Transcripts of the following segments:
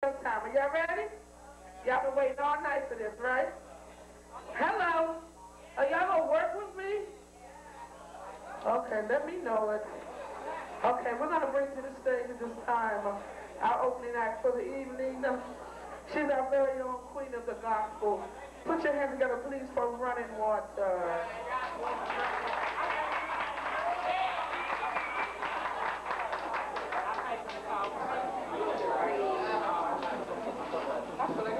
time. Are y'all ready? Y'all been waiting all night for this, right? Hello. Are y'all gonna work with me? Okay, let me know it. Okay, we're gonna bring to the stage at this time uh, our opening act for the evening. Uh, she's our very own queen of the gospel. Put your hands together, please, for running water. Just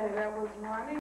That was Ronnie.